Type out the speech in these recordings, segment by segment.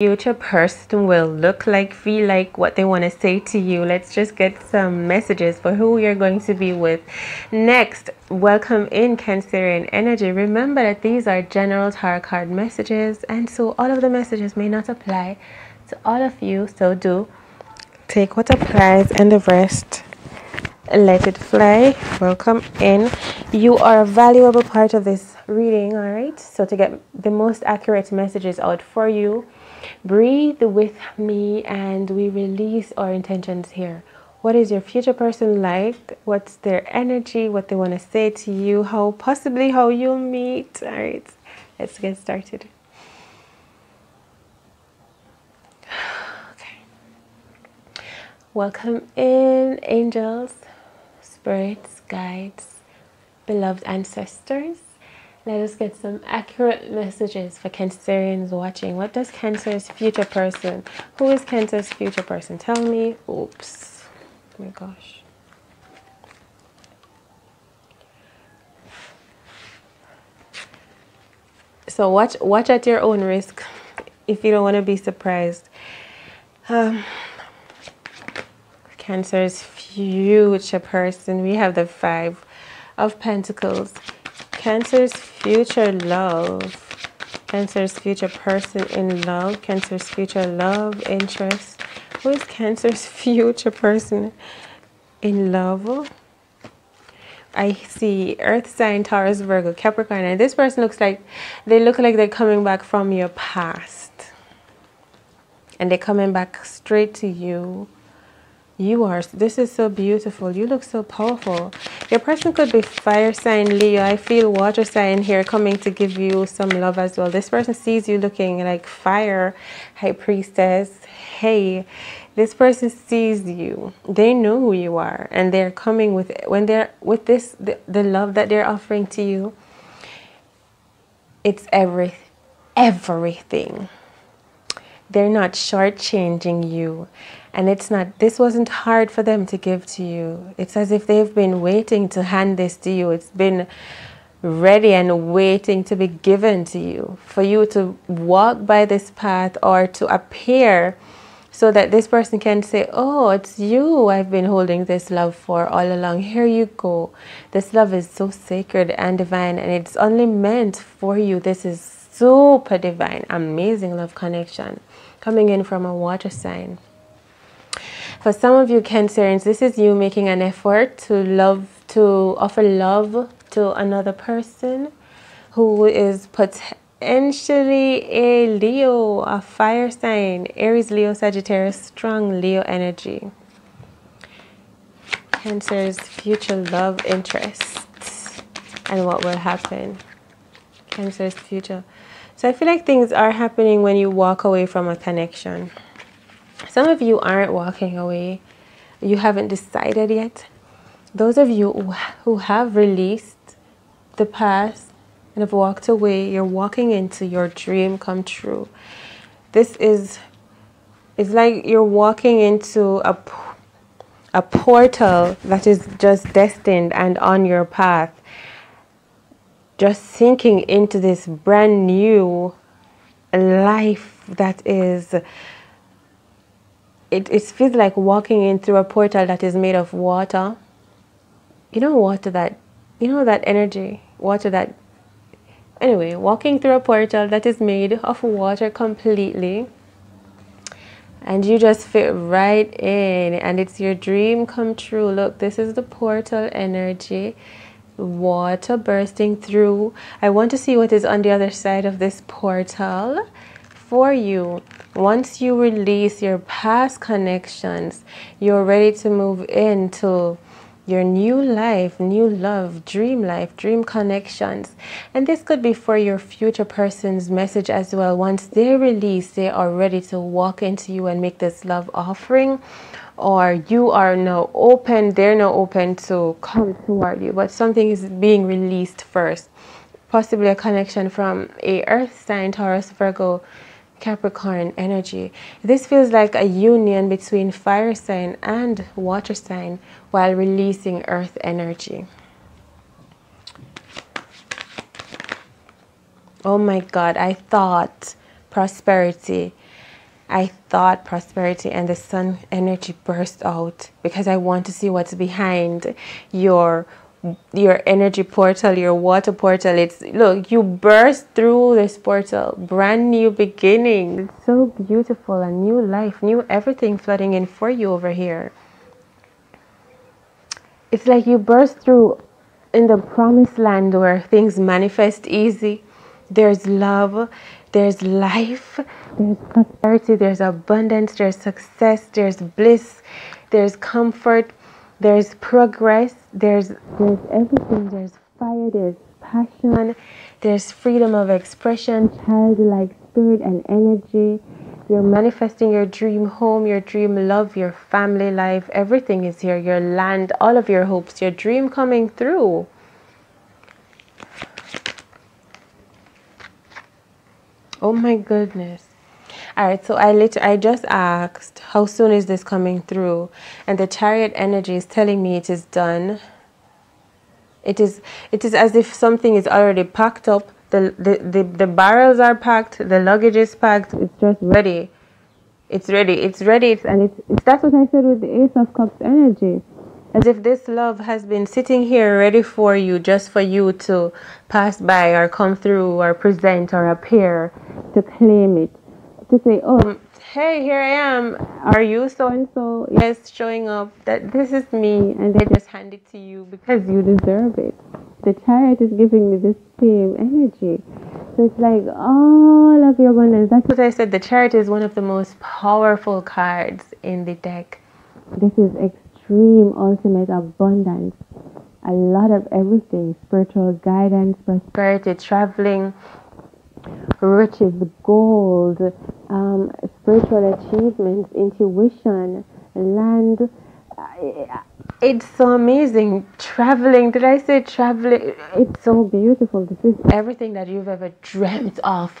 future person will look like, feel like, what they want to say to you. Let's just get some messages for who you're going to be with. Next, welcome in Cancerian energy. Remember that these are general tarot card messages, and so all of the messages may not apply to all of you. So do take what applies and the rest let it fly welcome in you are a valuable part of this reading all right so to get the most accurate messages out for you breathe with me and we release our intentions here. What is your future person like? What's their energy? What they want to say to you? How possibly how you'll meet. All right let's get started. Okay. Welcome in angels spirits, guides, beloved ancestors. Let us get some accurate messages for Cancerians watching. What does Cancer's future person, who is Cancer's future person? Tell me. Oops. Oh my gosh. So watch watch at your own risk if you don't want to be surprised. Um, Cancer's future person. We have the Five of Pentacles. Cancer's future love. Cancer's future person in love. Cancer's future love interest. Who is Cancer's future person in love? I see Earth sign, Taurus, Virgo, Capricorn, and this person looks like they look like they're coming back from your past. And they're coming back straight to you you are, this is so beautiful. You look so powerful. Your person could be fire sign Leo. I feel water sign here coming to give you some love as well. This person sees you looking like fire, high priestess. Hey, this person sees you. They know who you are and they're coming with, when they're with this, the, the love that they're offering to you, it's every, everything. They're not shortchanging you and it's not, this wasn't hard for them to give to you. It's as if they've been waiting to hand this to you. It's been ready and waiting to be given to you. For you to walk by this path or to appear so that this person can say, Oh, it's you I've been holding this love for all along. Here you go. This love is so sacred and divine, and it's only meant for you. This is super divine, amazing love connection coming in from a water sign. For some of you Cancerians, this is you making an effort to love, to offer love to another person who is potentially a Leo, a fire sign, Aries, Leo, Sagittarius, strong Leo energy. Cancer's future love interests and what will happen. Cancer's future. So I feel like things are happening when you walk away from a connection. Some of you aren't walking away. You haven't decided yet. Those of you who have released the past and have walked away, you're walking into your dream come true. This is it's like you're walking into a a portal that is just destined and on your path. Just sinking into this brand new life that is it, it feels like walking in through a portal that is made of water. You know, water that, you know, that energy, water that, anyway, walking through a portal that is made of water completely. And you just fit right in, and it's your dream come true. Look, this is the portal energy water bursting through. I want to see what is on the other side of this portal for you. Once you release your past connections, you're ready to move into your new life, new love, dream life, dream connections. And this could be for your future person's message as well. Once they release, they are ready to walk into you and make this love offering. Or you are now open, they're now open to come toward you, but something is being released first. Possibly a connection from a earth sign, Taurus, Virgo, Capricorn energy. This feels like a union between fire sign and water sign while releasing earth energy. Oh my God, I thought prosperity I thought prosperity and the sun energy burst out because I want to see what's behind your your energy portal, your water portal. It's look, you burst through this portal, brand new beginning. So beautiful, a new life, new everything flooding in for you over here. It's like you burst through in the promised land where things manifest easy. There's love, there's life, there's prosperity, there's abundance, there's success, there's bliss, there's comfort, there's progress, there's there's everything, there's fire, there's passion, there's freedom of expression, childlike spirit and energy. You're manifesting your dream home, your dream love, your family life. Everything is here. Your land, all of your hopes, your dream coming through. Oh my goodness. All right, so I lit- I just asked how soon is this coming through, and the chariot energy is telling me it is done. It is it is as if something is already packed up. The, the, the, the barrels are packed, the luggage is packed, it's just ready. It's ready, it's ready, it's, and it's, it's that's what I said with the Ace of Cups energy. As if this love has been sitting here ready for you, just for you to pass by or come through or present or appear to claim it to say, oh, hey, here I am. Are you so and so? Yes, showing up that this is me, and they just hand it to you because you deserve it. The chariot is giving me this same energy. So it's like all of your abundance. That's what I said. The chariot is one of the most powerful cards in the deck. This is extreme, ultimate abundance. A lot of everything spiritual guidance, prosperity, traveling, riches, gold, um, spiritual achievements, intuition, land. It's so amazing. Traveling, did I say traveling? It's so beautiful. This is everything that you've ever dreamt of.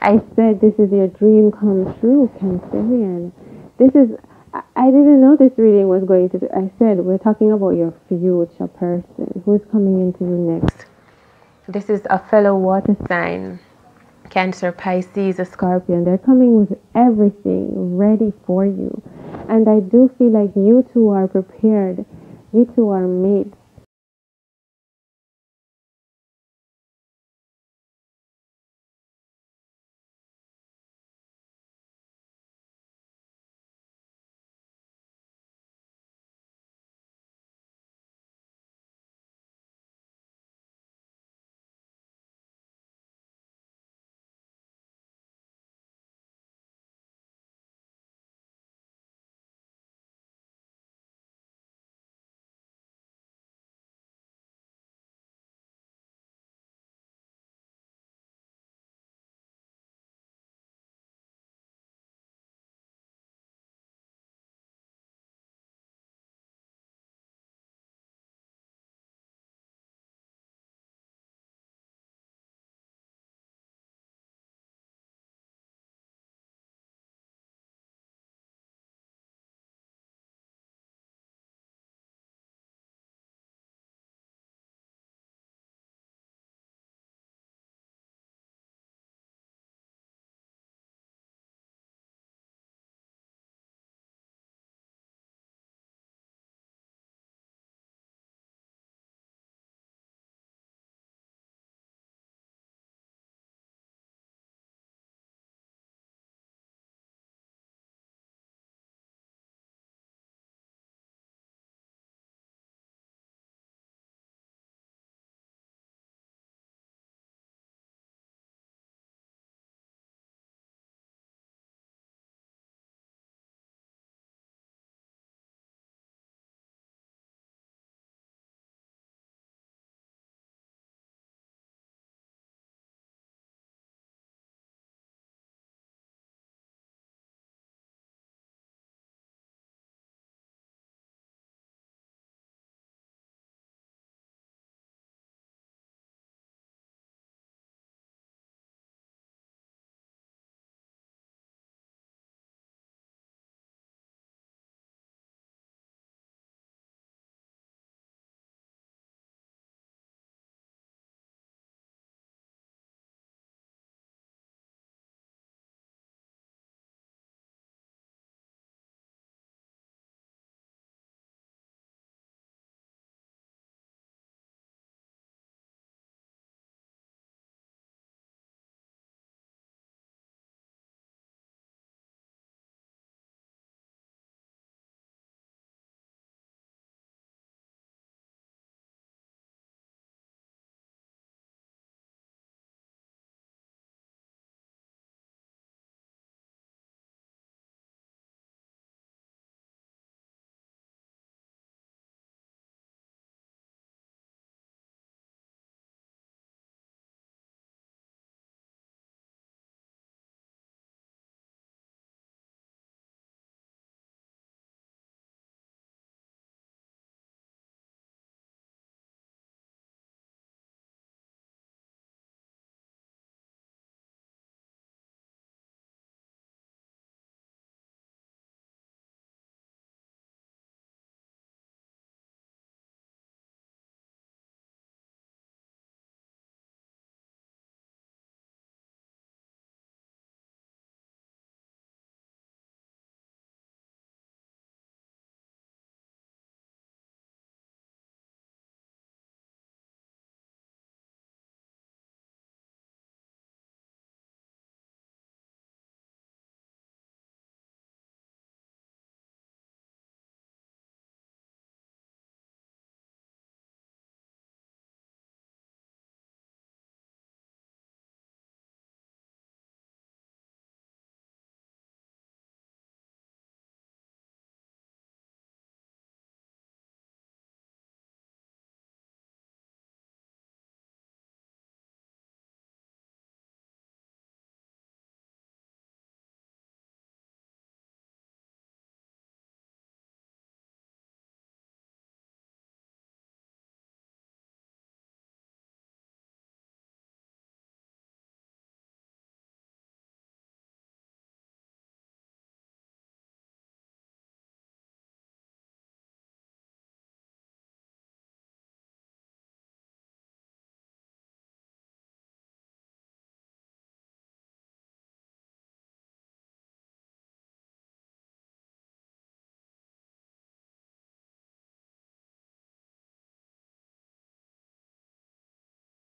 I said this is your dream come true, Cancerian. This is, I didn't know this reading was going to, I said we're talking about your future person who's coming into you next. This is a fellow water sign Cancer, Pisces, a Scorpion, they're coming with everything ready for you. And I do feel like you two are prepared. You two are mates.